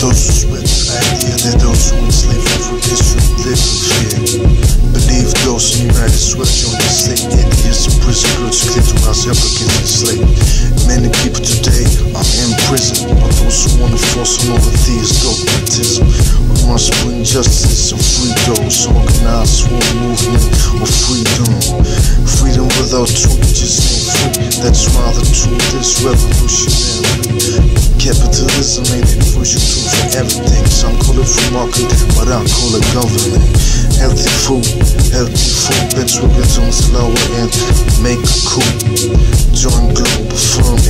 idea that those who enslave Africa should live in fear. Believe those in United States on the state idiots in prison girls clear to house Africans enslaved. Many people today are in prison, but those who wanna force on all the thieves dogmatism. We must bring justice and free those organized for a movement of freedom. Freedom without truth just ain't free. That's why the truth is revolutionary. Capitalism ain't the crucial tool for everything. Some call it free market, but I call it government. Healthy food, healthy food. Work it on slower and make a coup. Join Globalfirm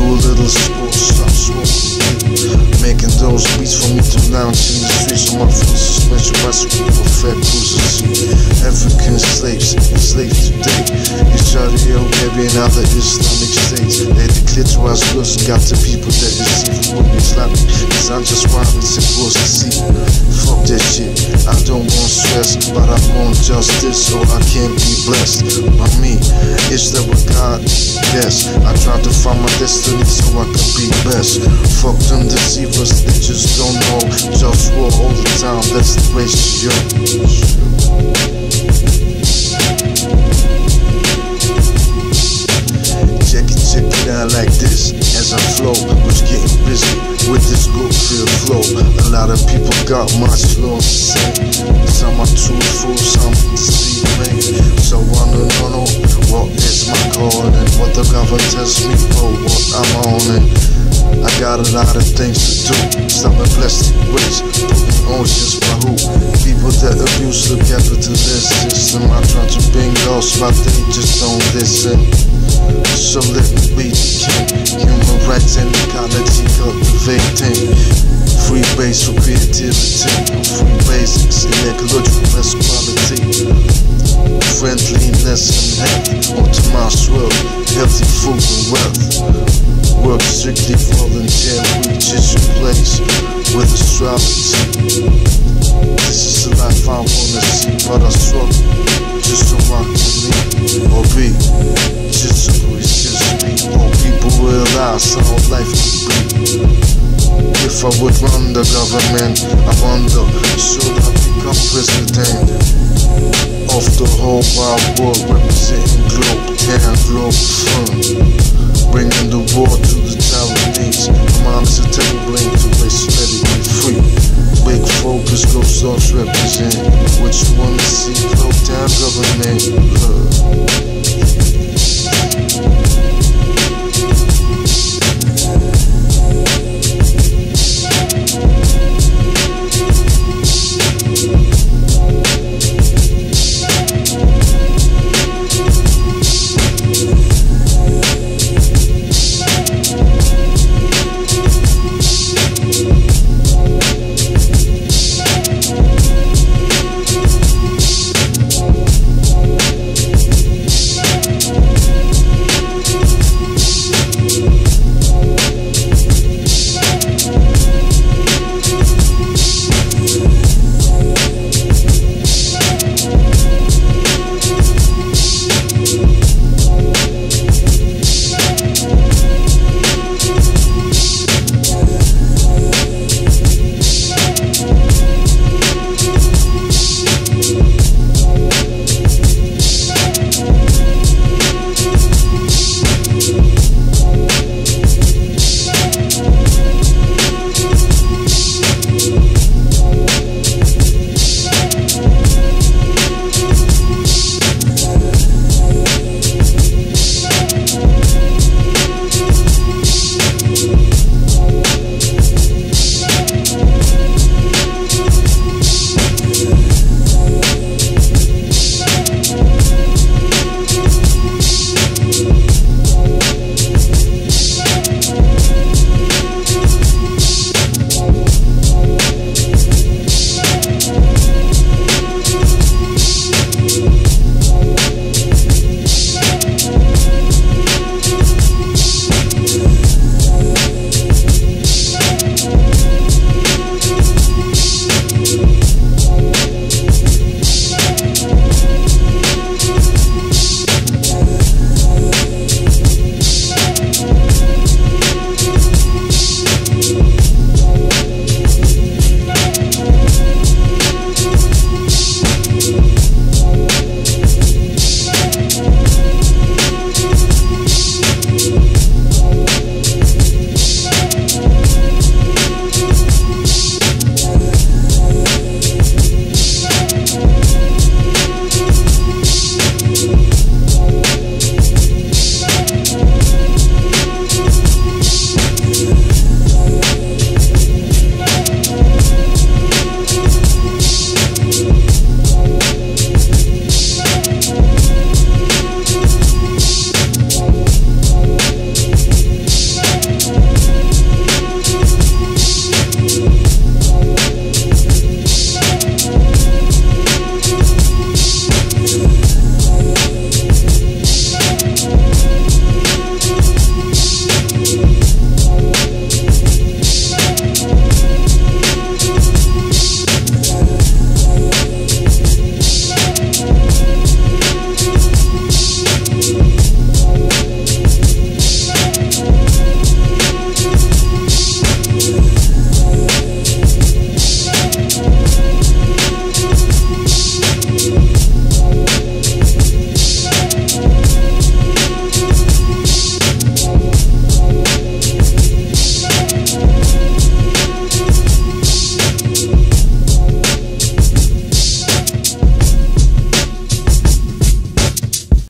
do a little sports, stop. Making those beats for me to lounge in the streets of my full suspension bicycle for fat cruisers. African slaves, enslaved today. Saudi Arabia and other Islamic states. They declare to us and got the people that receive from Islamic. Cause I'm just rhyming supposed to see. Fuck that shit. I don't want stress, but I want justice so I can be blessed. By me, it's that what God Yes, I try to find my destiny so I can be best. Fuck them deceivers, they just don't know. Just war all the time, that's the ratio. Got much love. Some are truthful, some me. So I don't know what is my calling, what the government tells me for what I'm on. And I got a lot of things to do. Some in plastic waste, putting oceans by who? People that abuse the capitalist system. I try to bring lost, but they just don't listen. So let me be the king. Human rights and ecology cultivating. Free base for creativity. Free basics in ecological best quality. Friendliness and health. Optimized world. Healthy food and wealth. Work strictly volunteer. Reaches your place with astrology. If I would run the government, I wonder, should I become president of the whole wide world, representing globe, town, globe, fun, bringing the war to the Taiwanese. Mom's a tabling to race, let it be free. Big focus, ghost dogs represent. What you wanna see, globe, town, government.